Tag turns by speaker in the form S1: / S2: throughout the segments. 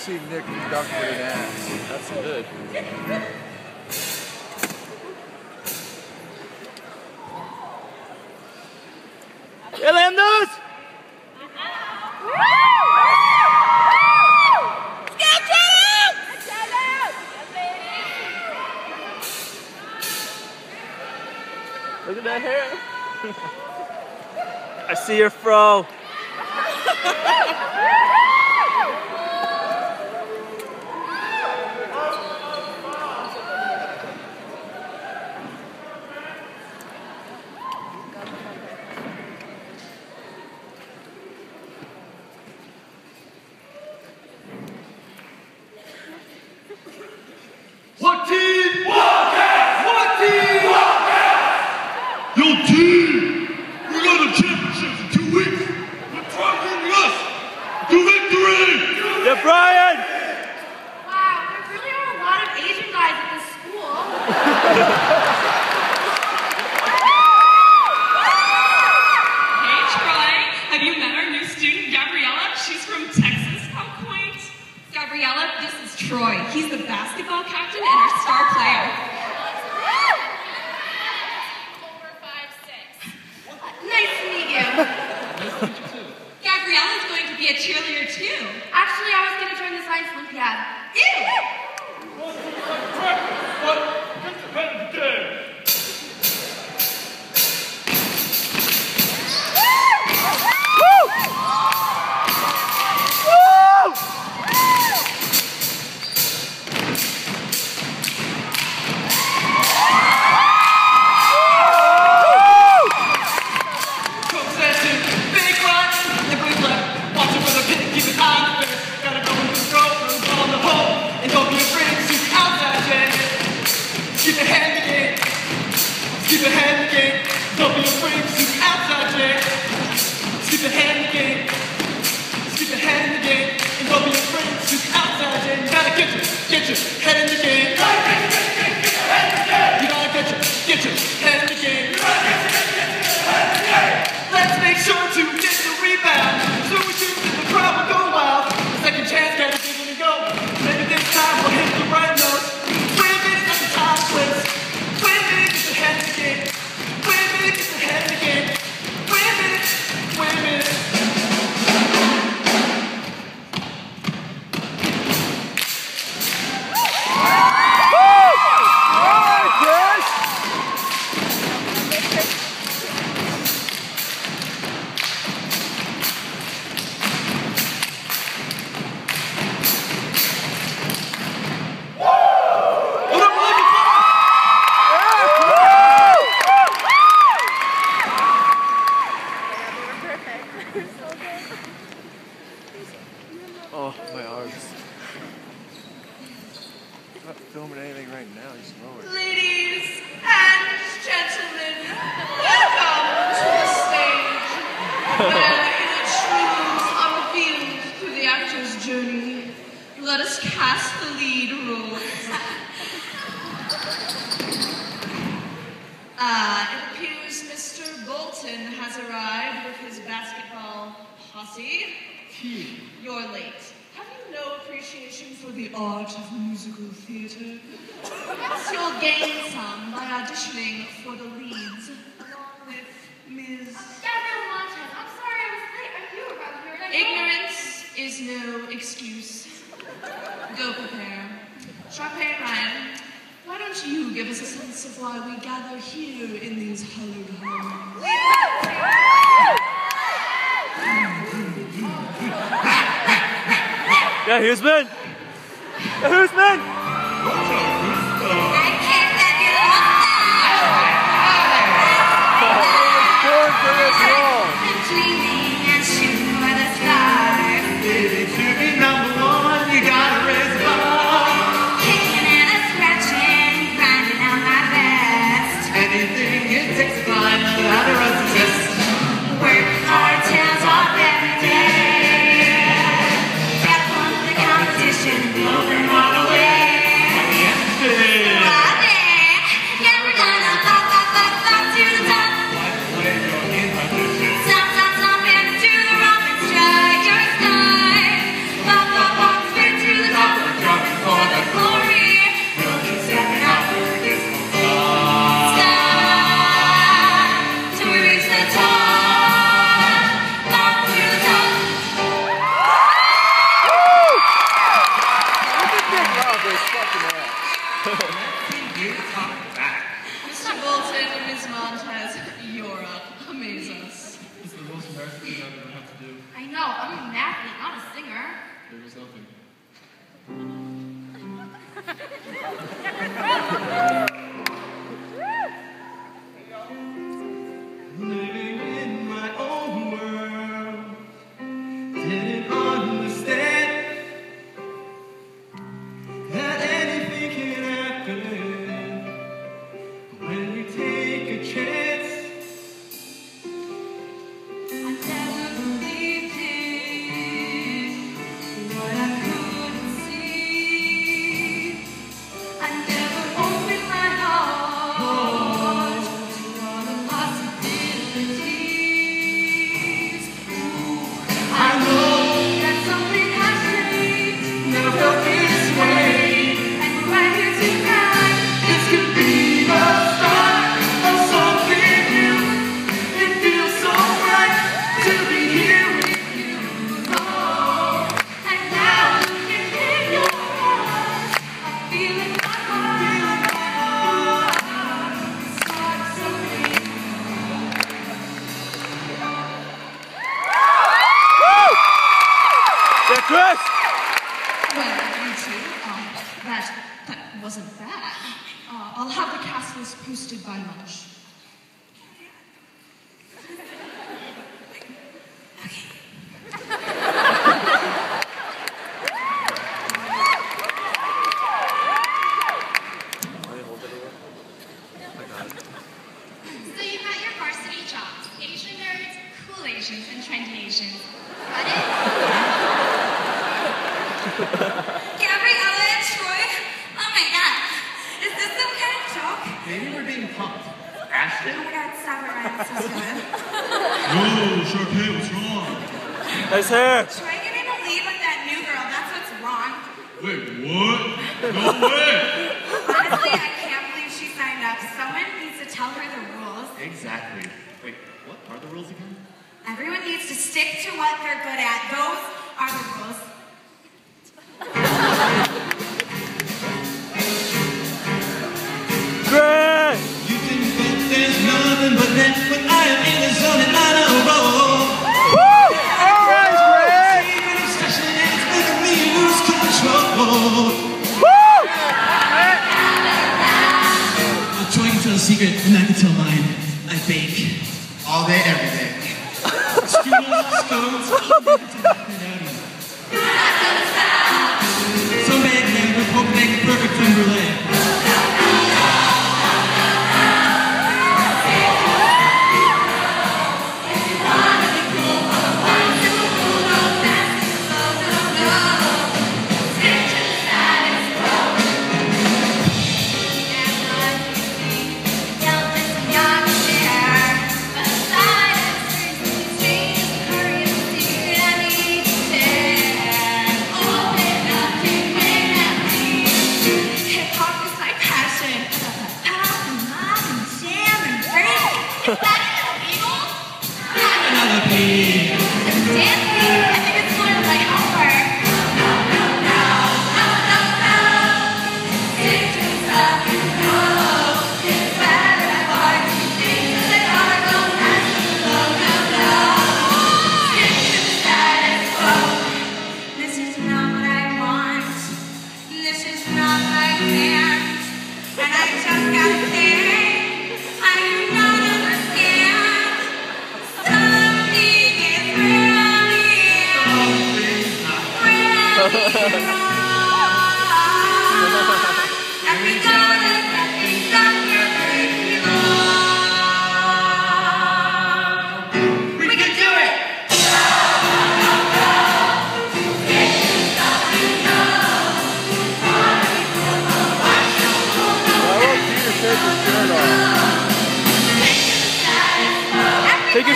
S1: see Nick with an ass. That's good. Look at that hair. I see your fro.
S2: basketball captain and our star player. Let us cast the lead roles. uh, it appears Mr. Bolton has arrived with his basketball posse. You're late. Have you no appreciation for the art of musical theater? Perhaps you'll gain some by auditioning for the leads along with Ms.
S3: Gabriella Montez. I'm sorry I was late. Are you around here?
S2: Ignorance is no excuse. Go prepare. Sharpay Ryan, why don't you give us a sense of why we gather here in these hallowed halls?
S1: yeah,
S4: here's men.
S3: Yeah, here's. her. Dragon in a lead with
S5: that
S6: new girl. That's what's wrong.
S1: Wait, what? No way.
S6: Honestly, I can't believe she signed up. Someone needs to tell her the rules.
S3: Exactly. Wait, what are the rules again?
S6: Everyone needs to stick to what they're good at. Those are the rules.
S2: Great!
S1: You think there's nothing but that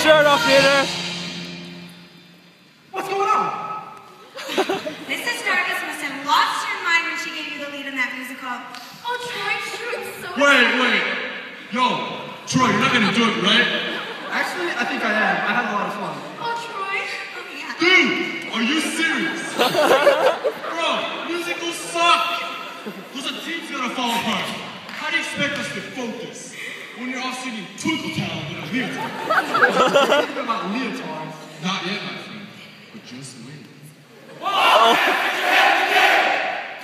S2: shirt off, Peter.
S3: What's going on?
S6: Mrs. Stargis must have lost her mind when she gave you the lead in that musical.
S4: Oh, Troy, true, it's so
S1: Wait, bad. wait. Yo, Troy, you're not gonna do it, right?
S3: Actually, I think I am. I had a lot of fun.
S4: Oh, Troy.
S6: Oh, yeah.
S1: Dude, are you serious? Bro, musicals suck.
S4: There's a team's gonna fall apart. How do you expect us to focus? When you're all singing Twinkle Town in a leotard?
S3: Talking about leotards.
S4: Not yet, my friend. But just wait.
S3: Do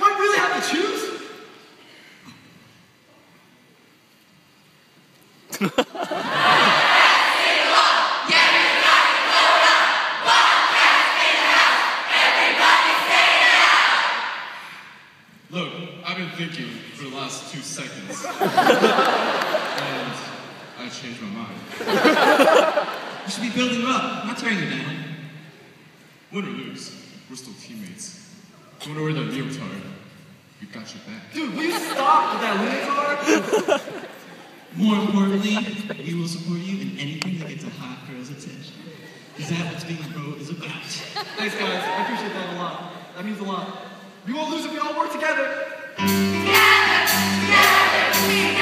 S3: I really have to choose?
S4: Look, I've been thinking for the last two seconds. and I changed my mind.
S3: You should be building her up, not tearing her down.
S4: Win or lose, we're still teammates. You wanna wear that leotard? We got your back.
S3: Dude, will you stop with that leotard?
S7: More importantly, we will support you in anything that gets a hot girl's attention. Is that what being a bro is about?
S3: Thanks, guys. I appreciate that a lot. That means a lot. We won't lose if we all work together. Here